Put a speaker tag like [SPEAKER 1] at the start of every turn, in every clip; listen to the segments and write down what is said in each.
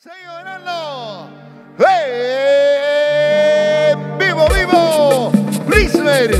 [SPEAKER 1] Señorano, ¡Eh! ¡Vivo, vivo! ¡Brisler!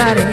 [SPEAKER 2] got it.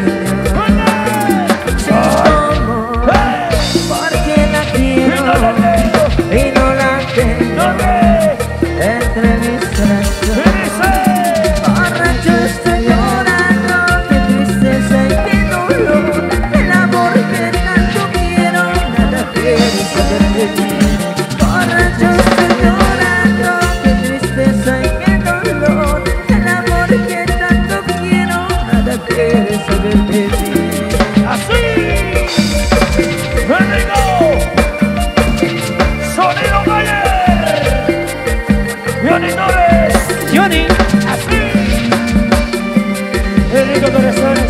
[SPEAKER 2] nuestro.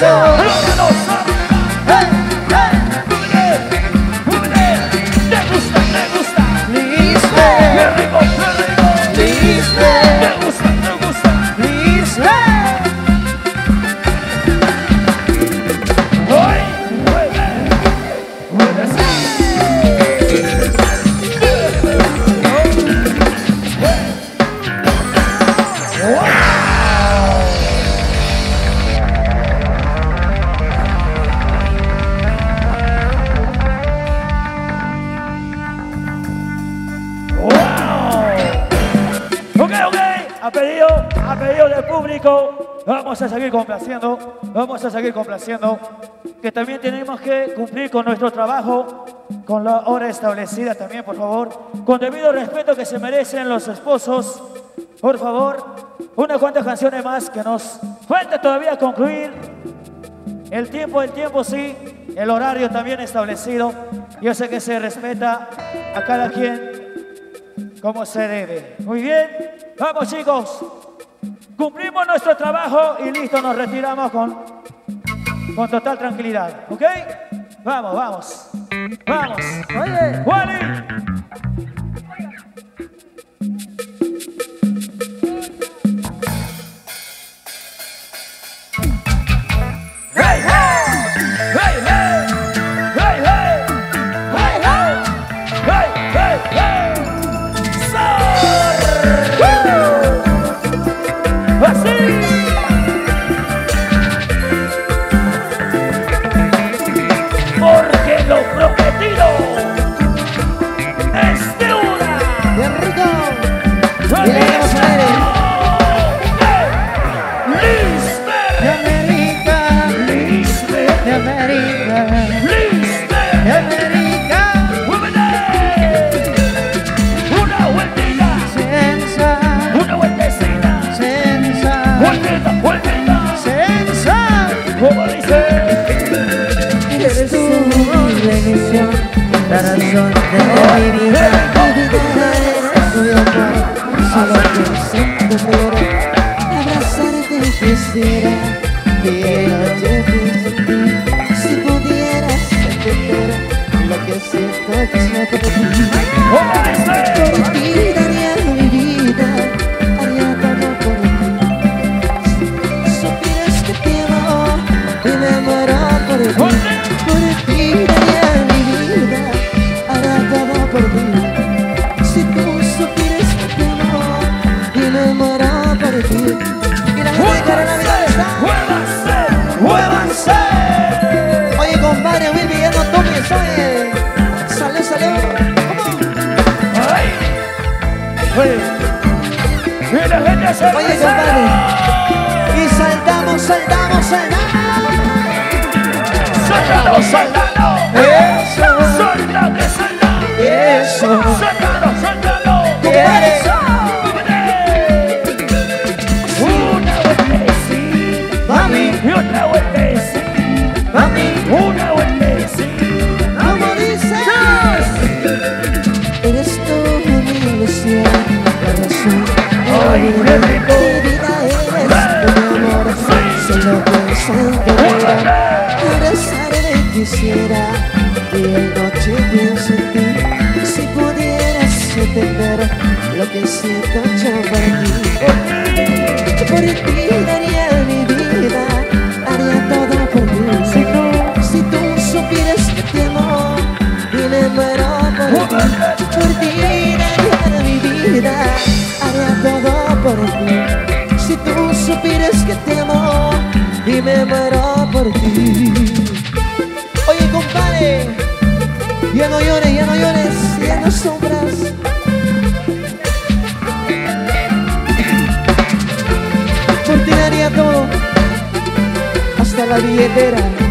[SPEAKER 1] 있어.
[SPEAKER 2] vamos a seguir complaciendo, vamos a seguir complaciendo, que también tenemos que cumplir con nuestro trabajo,
[SPEAKER 1] con la hora establecida también, por favor, con debido respeto que se merecen los esposos, por favor, unas cuantas canciones más que nos falta todavía concluir. El tiempo, el tiempo sí, el horario también establecido. Yo sé que se respeta a cada quien como se debe. Muy bien, vamos chicos. Cumplimos nuestro trabajo y listo, nos retiramos con, con total tranquilidad. ¿Ok? Vamos, vamos. Vamos.
[SPEAKER 3] Oye,
[SPEAKER 1] Wally.
[SPEAKER 3] Eres tú bendición, la razón de mi vida. Pienso en tu mirar. Abrazarte quisiera, y no te pienso en ti. Si pudieras lo que siento ti.
[SPEAKER 1] Como
[SPEAKER 3] Oye, compadre.
[SPEAKER 1] Y
[SPEAKER 3] saltamos, saltamos, saltamos.
[SPEAKER 1] Soldado, soldado.
[SPEAKER 3] Entender lo que siento yo por ti. Por ti daría mi vida, haría todo por ti. Si tú, si tú supieras que te amo y me muero por ti. Por ti daría mi vida, haría todo por ti. Si tú supieras que te amo y me muero la billetera.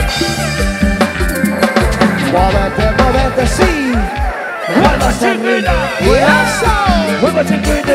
[SPEAKER 3] Más. Muévete, muévete, sí.
[SPEAKER 1] Vuelva chiquita,
[SPEAKER 3] Y eso.
[SPEAKER 1] vuelva chiquita,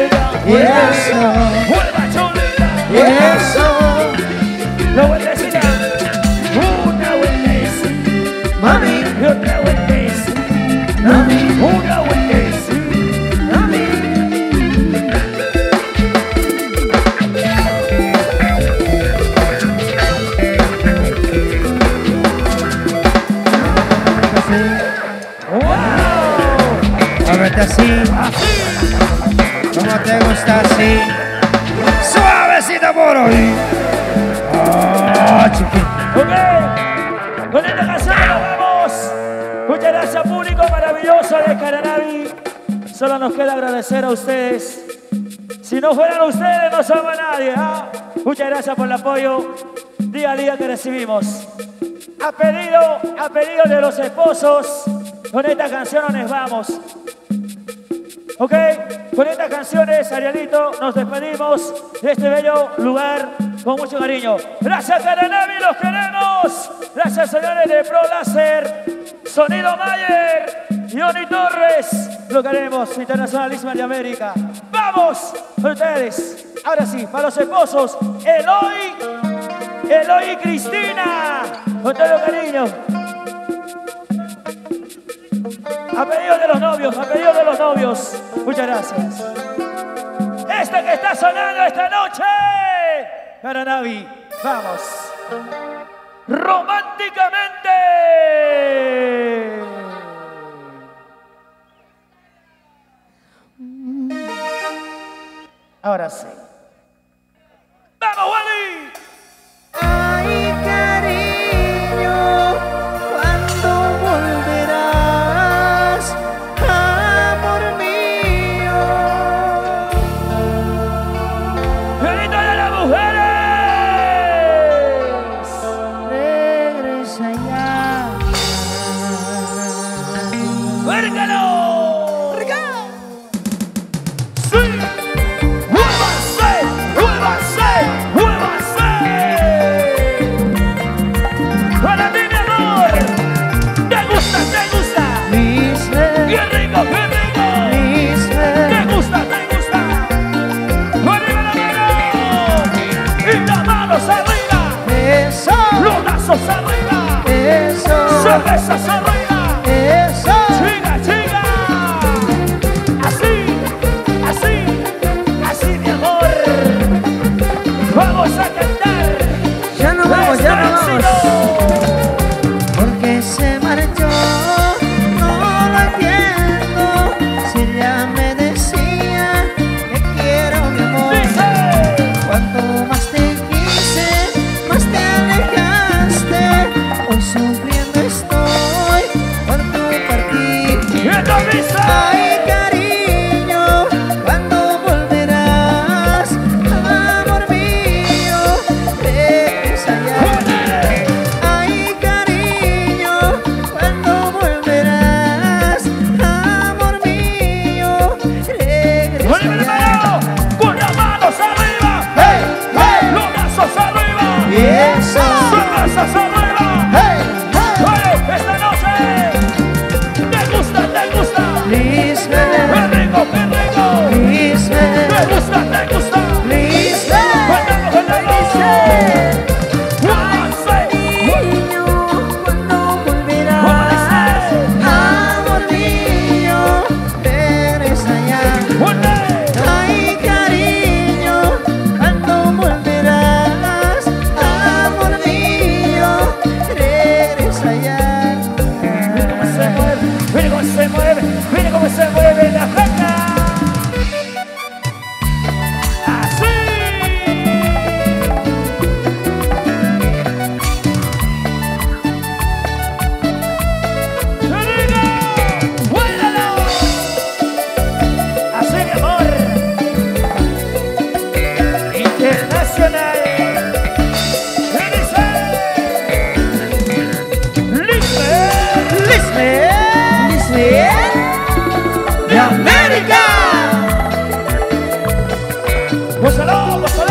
[SPEAKER 1] ¡Wow!
[SPEAKER 3] Muévete así.
[SPEAKER 1] Así,
[SPEAKER 3] te gusta así.
[SPEAKER 2] Para ahí. Ah, chiquito.
[SPEAKER 1] Ok, con esta canción nos vamos. Muchas gracias, público maravilloso de Caranavi. Solo nos queda agradecer a ustedes. Si no fueran ustedes, no somos nadie. ¿ah? Muchas gracias por el apoyo día a día que recibimos. A pedido, a pedido de los esposos, con esta canción nos vamos. Ok, con estas canciones, Arielito, nos despedimos de este bello lugar con mucho cariño. Gracias, Caranavi, los queremos. Gracias, señores de Pro Láser, Sonido Mayer, Johnny Torres, lo queremos, Internacionalismo de América. ¡Vamos! Con ustedes. Ahora sí, para los esposos, Eloy, Eloy y Cristina, con todo cariño. A pedido de los novios, a pedido de los novios. Muchas gracias. Este que está sonando esta noche. Caranavi, vamos. Románticamente. Ahora sí.
[SPEAKER 4] so. estoy. ¡Gózalo,
[SPEAKER 2] gózalo!